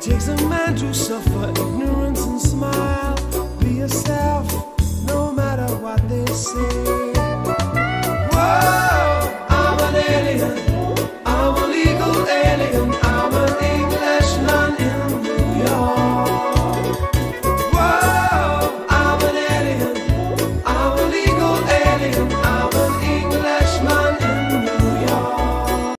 It takes a man to suffer ignorance and smile. Be yourself, no matter what they say.